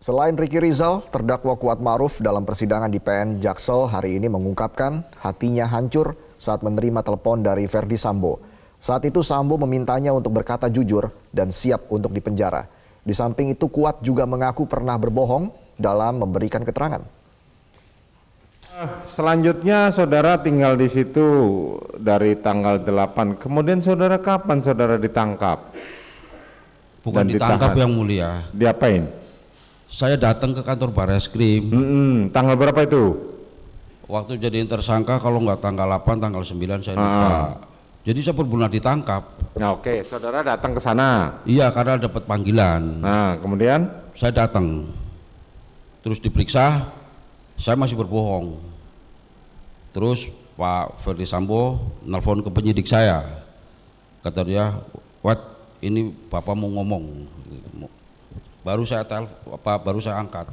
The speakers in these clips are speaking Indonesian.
Selain Ricky Rizal, terdakwa Kuat Maruf dalam persidangan di PN Jaksel hari ini mengungkapkan hatinya hancur saat menerima telepon dari Verdi Sambo. Saat itu Sambo memintanya untuk berkata jujur dan siap untuk dipenjara. Di samping itu Kuat juga mengaku pernah berbohong dalam memberikan keterangan. Selanjutnya saudara tinggal di situ dari tanggal 8. Kemudian saudara kapan saudara ditangkap? Bukan Dan ditangkap ditahan. yang mulia. Diapain? Saya datang ke kantor Bareskrim. Mm-mm, tanggal berapa itu? Waktu jadi tersangka kalau nggak tanggal 8, tanggal 9 saya lupa. Ah. Jadi saya benar ditangkap. Nah, oke, saudara datang ke sana. Iya karena dapat panggilan. Nah, kemudian Saya datang. Terus diperiksa, saya masih berbohong. Terus Pak Ferdi Sambo nelfon ke penyidik saya. Kata dia, "Wat, ini Bapak mau ngomong." Baru saya telepon, apa baru saya angkat.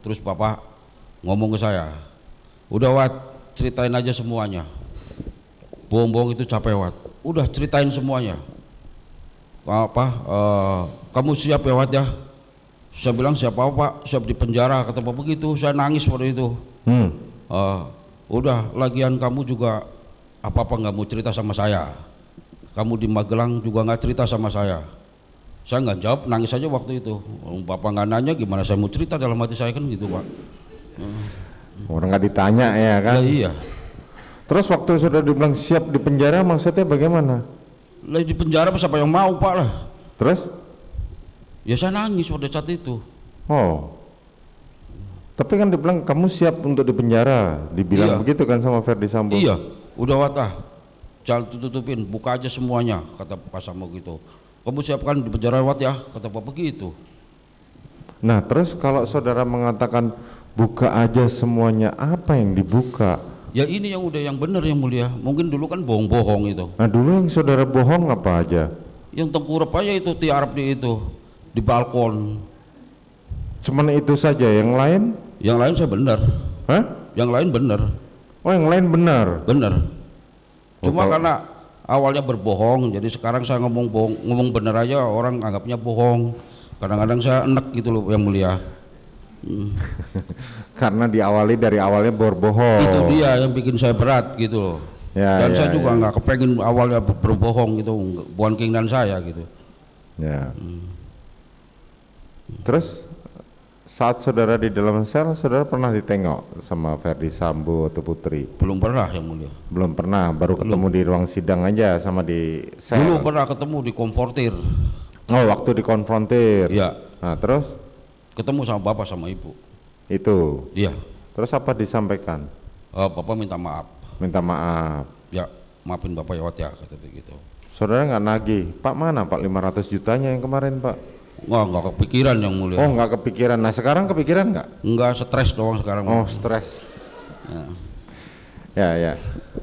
Terus Bapak ngomong ke saya, "Udah Wat, ceritain aja semuanya." Bohong-bohong itu capek Wat. Udah ceritain semuanya. Apa? eh, kamu siap ya Wat ya? Saya bilang siapa Pak? Siap di penjara kata Bapak begitu. Saya nangis pada itu. hmm, Eh, udah lagian kamu juga apa-apa nggak mau cerita sama saya. Kamu di Magelang juga nggak cerita sama saya. Saya nggak jawab, nangis aja waktu itu. Bapak nggak nanya gimana saya mau cerita dalam hati saya kan gitu Pak. orang nggak ditanya ya kan? Lah iya. Terus waktu saudara dibilang siap di penjara maksudnya bagaimana? Lah di penjara siapa yang mau Pak lah. Terus? Ya saya nangis pada saat itu. Oh. Tapi kan dibilang kamu siap untuk di penjara, dibilang Iya. begitu kan sama Ferdi Sambo? Iya, udah watah. Jangan tutupin, buka aja semuanya, kata Pak Samo gitu. Kamu siapkan di penjara wat ya, kata Bapak begitu. Nah, terus kalau saudara mengatakan buka aja semuanya, apa yang dibuka? Ya ini yang udah yang benar yang mulia. Mungkin dulu kan bohong-bohong itu. Nah, dulu yang saudara bohong apa aja? Yang tengkurap aja itu tiarap di itu di balkon. Cuman itu saja, yang lain? Yang lain saya benar. Hah? Yang lain benar, Oh, yang lain benar. benar. Cuma Oh, kalau- karena awalnya berbohong, jadi sekarang saya ngomong bohong, ngomong benar aja orang anggapnya bohong. Kadang-kadang saya enek gitu loh yang mulia. Hmm. Karena diawali dari awalnya berbohong. itu dia yang bikin saya berat gitu loh Ya, dan ya, saya juga ya. nggak kepengen awalnya ber- berbohong gitu bukan keinginan saya gitu Ya. Hmm. Terus saat saudara di dalam sel, saudara pernah ditengok sama Ferdi Sambo atau Putri? belum pernah yang mulia Belum pernah, baru ketemu di ruang sidang aja sama di sel. dulu pernah ketemu di konfortir Oh, waktu dikonfrontir. ya Nah, terus ketemu sama bapak sama ibu itu. iya Terus apa disampaikan? Eh, bapak minta maaf Minta maaf. ya maafin bapak ya ya kata begitu Saudara nggak nagih, Pak mana Pak 500 jutanya yang kemarin Pak? Wah nggak kepikiran yang mulia Oh nggak kepikiran, nah sekarang kepikiran nggak? nggak stres doang sekarang Oh stres. Ya. Ya ya.